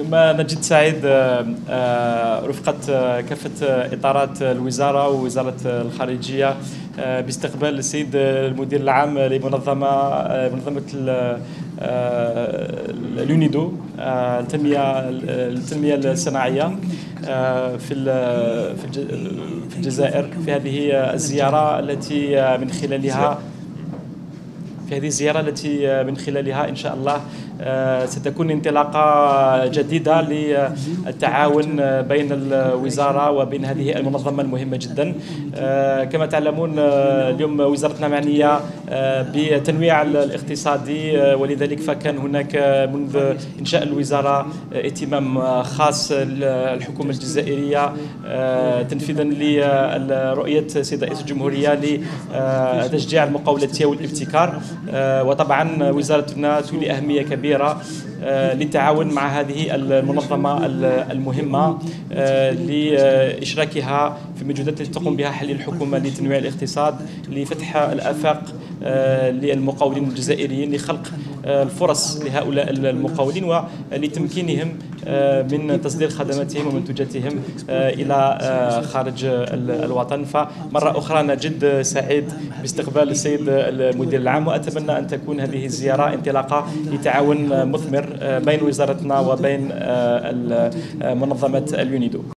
اليوم نجد سعيد رفقة كافة إطارات الوزارة ووزارة الخارجية باستقبال السيد المدير العام لمنظمة منظمة اليونيدو التنمية التنمية الصناعية في في الجزائر في هذه الزيارة التي من خلالها في هذه الزيارة التي من خلالها إن شاء الله آه، ستكون انطلاقة جديدة للتعاون بين الوزارة وبين هذه المنظمة المهمة جدا. آه، كما تعلمون آه، اليوم وزارتنا معنية بالتنويع الاقتصادي ولذلك فكان هناك منذ إنشاء الوزارة اهتمام خاص للحكومة الجزائرية تنفيذا لرؤية سيد رئيس الجمهورية لتشجيع المقاولة والابتكار. وطبعا وزارتنا تولي أهمية كبيرة آه، للتعاون مع هذه المنظمة المهمة آه، لإشراكها في المجهودات التي تقوم بها حل الحكومة لتنويع الاقتصاد لفتح الآفاق آه، للمقاولين الجزائريين لخلق الفرص لهؤلاء المقاولين ولتمكينهم من تصدير خدماتهم ومنتجاتهم إلى خارج الوطن. فمرة أخرى أنا جد سعيد باستقبال السيد المدير العام وأتمنى أن تكون هذه الزيارة انطلاقة لتعاون مثمر بين وزارتنا وبين منظمة اليونيدو.